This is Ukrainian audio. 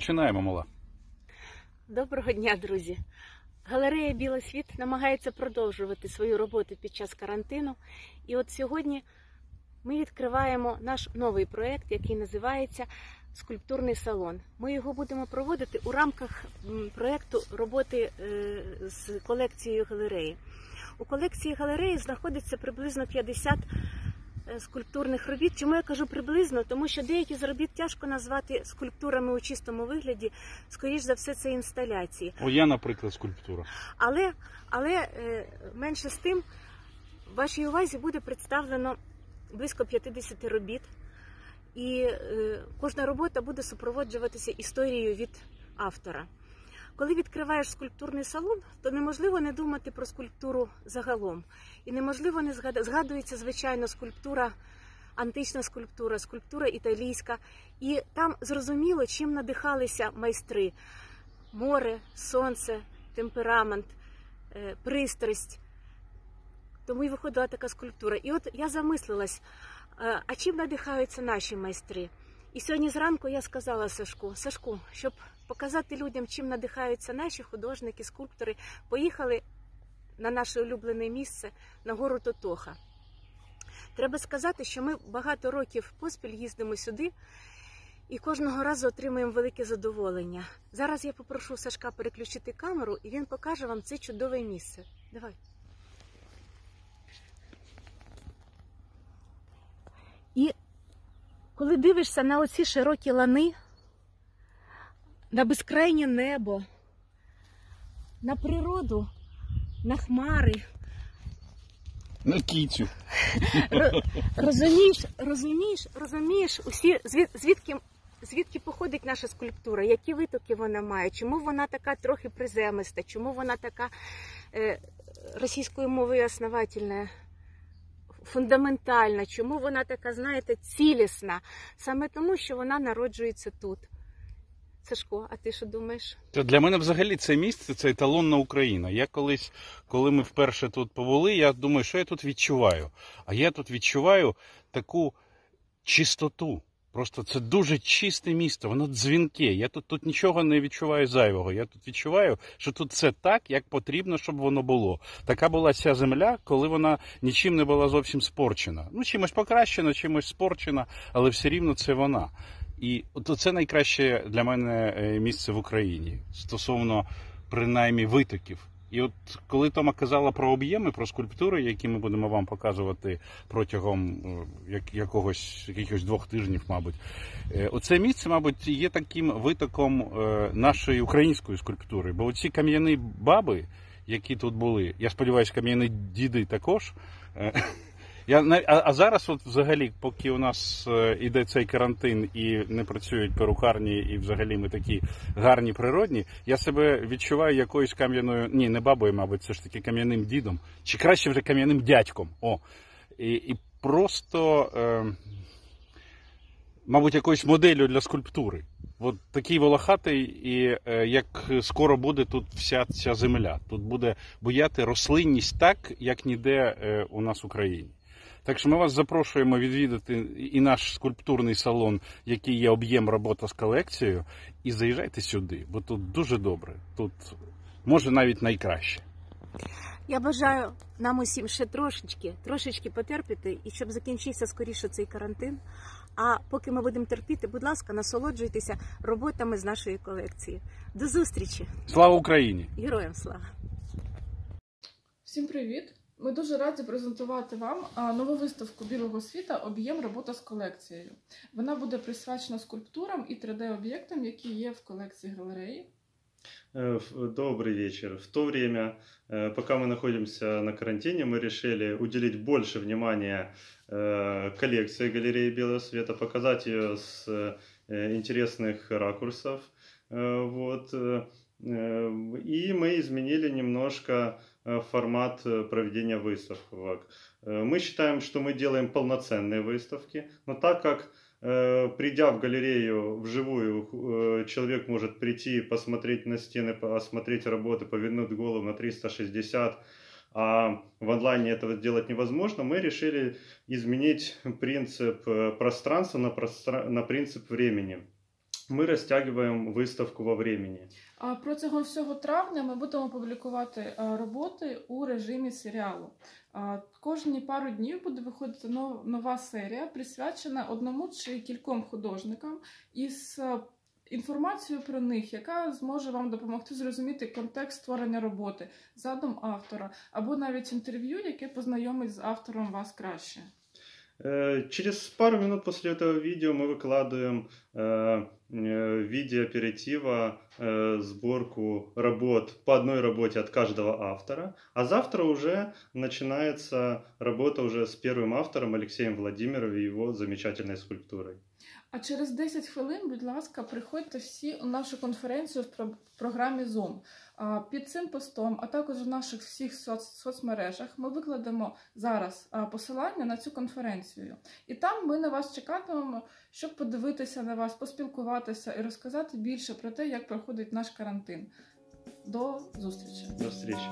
Починаємо, мала. Доброго дня, друзі! Галерея Білий світ намагається продовжувати свою роботу під час карантину. І от сьогодні ми відкриваємо наш новий проєкт, який називається Скульптурний салон. Ми його будемо проводити у рамках проєкту роботи е, з колекцією галереї. У колекції галереї знаходиться приблизно 50 е, скульптурних робіт. Чому я кажу приблизно? Тому що деякі з робіт тяжко назвати скульптурами у чистому вигляді. Скоріш за все, це інсталяції. О, я, наприклад, скульптура. Але, але е, менше з тим, в вашій увазі буде представлено близько 50 робіт, і е, кожна робота буде супроводжуватися історією від автора. Коли відкриваєш скульптурний салон, то неможливо не думати про скульптуру загалом. І неможливо не згадати. Згадується, звичайно, скульптура, антична скульптура, скульптура італійська. І там зрозуміло, чим надихалися майстри: море, сонце, темперамент, е, пристрасть. Тому і виходила така скульптура. І от я замислилась, е, а чим надихаються наші майстри? І сьогодні зранку я сказала Сашку, Сашку, щоб показати людям, чим надихаються наші художники, скульптори, поїхали на наше улюблене місце на гору Тотоха. Треба сказати, що ми багато років поспіль їздимо сюди і кожного разу отримуємо велике задоволення. Зараз я попрошу Сашка переключити камеру, і він покаже вам це чудове місце. Давай. І коли дивишся на оці широкі лани, на безкрайнє небо, на природу, на хмари, На кіцю. Ро- розумієш, розумієш, розумієш усі звідки, звідки походить наша скульптура, які витоки вона має, чому вона така трохи приземиста, чому вона така е, російською мовою основательна, фундаментальна, чому вона така, знаєте, цілісна, саме тому, що вона народжується тут. Сашко, а ти що думаєш? Для мене взагалі це місце це еталонна Україна. Я колись, коли ми вперше тут побули, я думаю, що я тут відчуваю. А я тут відчуваю таку чистоту. Просто це дуже чисте місто, воно дзвінке. Я тут, тут нічого не відчуваю зайвого. Я тут відчуваю, що тут все так, як потрібно, щоб воно було. Така була ця земля, коли вона нічим не була зовсім спорчена. Ну, чимось покращена, чимось спорчена, але все рівно це вона. І от це найкраще для мене е, місце в Україні стосовно принаймні витоків. І от коли Тома казала про об'єми, про скульптури, які ми будемо вам показувати протягом е, якогось якихось двох тижнів, мабуть, е, оце місце, мабуть, є таким витоком нашої української скульптури. Бо оці кам'яні баби, які тут були, я сподіваюся, кам'яні діди також. Я а, а зараз, от взагалі, поки у нас е, іде цей карантин і не працюють перукарні, і взагалі ми такі гарні природні, я себе відчуваю якоюсь кам'яною, ні, не бабою, мабуть, це ж таки кам'яним дідом, чи краще вже кам'яним дядьком. О. І, і просто, е, мабуть, якоюсь моделлю для скульптури. От такий волохатий, і е, як скоро буде тут вся ця земля. Тут буде буяти рослинність так, як ніде е, у нас в Україні. Так що ми вас запрошуємо відвідати і наш скульптурний салон, який є об'єм робота з колекцією, і заїжджайте сюди, бо тут дуже добре. Тут може навіть найкраще. Я бажаю нам усім ще трошечки, трошечки потерпіти, і щоб закінчився скоріше цей карантин. А поки ми будемо терпіти, будь ласка, насолоджуйтеся роботами з нашої колекції. До зустрічі! Слава Україні! Героям слава! Всім привіт! Ми дуже раді презентувати вам а, нову виставку білого світа Об'єм робота з колекцією. Вона буде присвячена скульптурам і 3D-об'єктам, які є в колекції галереї. Э, в- Добрый вечер. В то время, э, пока мы находимся на карантине, мы решили уделить больше внимания э, коллекции галереи Белого Света, показать ее с э, интересных ракурсов. Э, Вот. э, э, И мы изменили немножко э, формат э, проведения выставок. Э, Мы считаем, что мы делаем полноценные выставки, но так как придя в галерею вживую, человек может прийти, посмотреть на стены, по- осмотреть работы, повернуть голову на 360, а в онлайне этого сделать невозможно, мы решили изменить принцип пространства на, простра- на принцип времени. Мы растягиваем выставку во времени. А протягом всього травня ми будемо публікувати роботи у режимі серіалу. Кожні пару днів буде виходити нов- нова серія, присвячена одному чи кільком художникам із інформацією про них, яка зможе вам допомогти зрозуміти контекст створення роботи, задум автора, або навіть інтерв'ю, яке познайомить з автором вас краще. Э, Через пару минут после этого видео мы выкладываем э, э, в виде оператива э, сборку работ по одной работе от каждого автора. А завтра уже начинается работа уже с первым автором Алексеем Владимировым и его замечательной скульптурой. А через 10 хвилин, будь ласка, приходьте всі у нашу конференцію в про- програмі Zoom. Під цим постом, а також в наших всіх соц- соцмережах, ми викладемо зараз посилання на цю конференцію. І там ми на вас чекатимемо, щоб подивитися на вас, поспілкуватися і розказати більше про те, як проходить наш карантин. До зустрічі! До встречи.